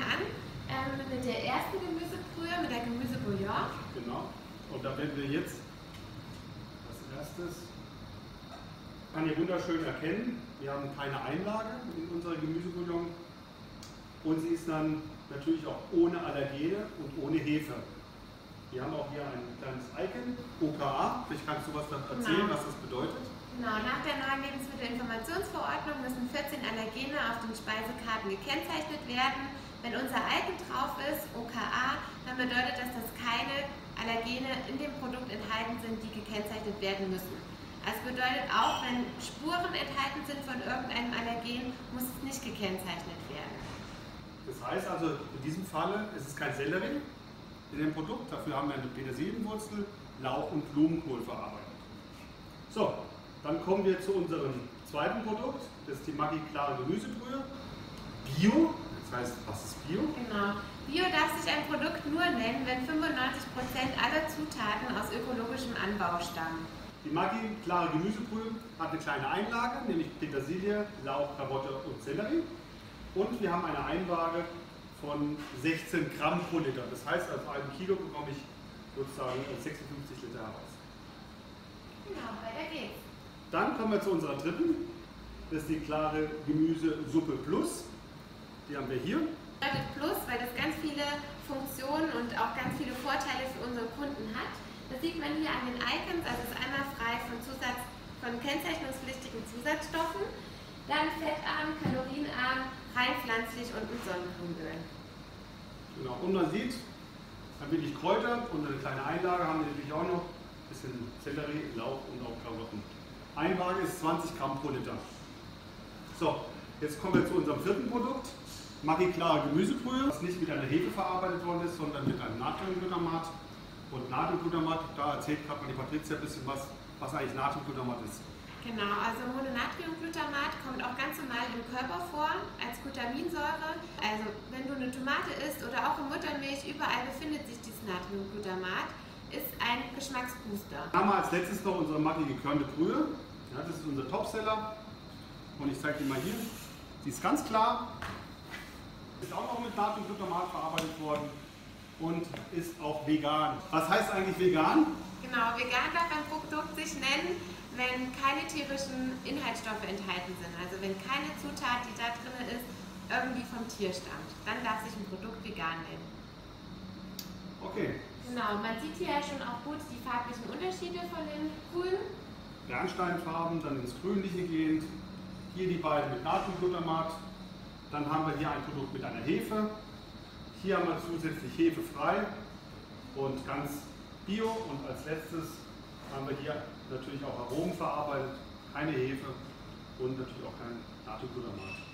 fangen an ähm, mit der ersten Gemüsebrühe, mit der Gemüsebouillon. Genau. Und da werden wir jetzt als erstes, kann ihr wunderschön erkennen, wir haben keine Einlage in unserer Gemüsebouillon und sie ist dann natürlich auch ohne Allergene und ohne Hefe. Wir haben auch hier ein kleines Icon, OKA. Vielleicht kannst du was erzählen, Genau. was das bedeutet. Genau, nach der neuen Lebensmittelinformationsverordnung müssen 14 Allergene auf den Speisekarten gekennzeichnet werden. Wenn unser Icon drauf ist, OKA, dann bedeutet das, dass keine Allergene in dem Produkt enthalten sind, die gekennzeichnet werden müssen. Das bedeutet auch, wenn Spuren enthalten sind von irgendeinem Allergen, muss es nicht gekennzeichnet werden. Das heißt also, in diesem Falle ist es kein Sellerie in dem Produkt. Dafür haben wir eine Petersilienwurzel, Lauch und Blumenkohl verarbeitet. So, dann kommen wir zu unserem zweiten Produkt. Das ist die Maggi klare Gemüsebrühe. Bio. Das heißt, was ist Bio? Genau. Bio darf sich ein Produkt nur nennen, wenn 95% aller Zutaten aus ökologischem Anbau stammen. Die Maggi klare Gemüsebrühe hat eine kleine Einlage, nämlich Petersilie, Lauch, Karotte und Sellerie. Und wir haben eine Einlage von 16 Gramm pro Liter. Das heißt, auf einem Kilo bekomme ich sozusagen 56 Liter heraus. Genau, weiter geht's. Dann kommen wir zu unserer dritten. Das ist die klare Gemüsesuppe Plus. Die haben wir hier. Bedeutet Plus, weil das ganz viele Funktionen und auch ganz viele Vorteile für unsere Kunden hat. Das sieht man hier an den Icons, also es ist einmal frei von Zusatz von kennzeichnungspflichtigen Zusatzstoffen, dann fettarm, kalorienarm, rein pflanzlich und mit Sonnenblumenöl. Genau. Und man sieht, ein wenig Kräuter und eine kleine Einlage haben wir natürlich auch noch. Ein bisschen Sellerie, Lauch und auch Karotten. Einlage ist 20 Gramm pro Liter. So, jetzt kommen wir zu unserem vierten Produkt. Maggi klare Gemüsebrühe, das nicht mit einer Hefe verarbeitet worden ist, sondern mit einem Natriumglutamat. Und Natriumglutamat, da erzählt gerade mal die Patrizia ein bisschen was, was eigentlich Natriumglutamat ist. Genau, also Mononatriumglutamat kommt auch ganz normal im Körper vor als Glutaminsäure. Also wenn du eine Tomate isst oder auch in Muttermilch, überall befindet sich dieses Natriumglutamat, ist ein Geschmacksbooster. Dann haben wir als letztes noch unsere Maggi gekörnte Brühe. Ja, das ist unser Topseller. Und ich zeige dir mal hier. Sie ist ganz klar. Ist auch noch mit Natriumglutamat verarbeitet worden. Und ist auch vegan. Was heißt eigentlich vegan? Genau, vegan darf ein Produkt sich nennen, wenn keine tierischen Inhaltsstoffe enthalten sind. Also wenn keine Zutat, die da drin ist, irgendwie vom Tier stammt. Dann darf sich ein Produkt vegan nennen. Okay. Genau, man sieht hier ja schon auch gut die farblichen Unterschiede von den Grünen. Bernsteinfarben, dann ins Grünliche gehend. Hier die beiden mit Natriumglutamat. Dann haben wir hier ein Produkt mit einer Hefe. Hier haben wir zusätzlich hefefrei und ganz bio. Und als letztes haben wir hier natürlich auch Aromen verarbeitet, keine Hefe und natürlich auch kein Natriumglutamat.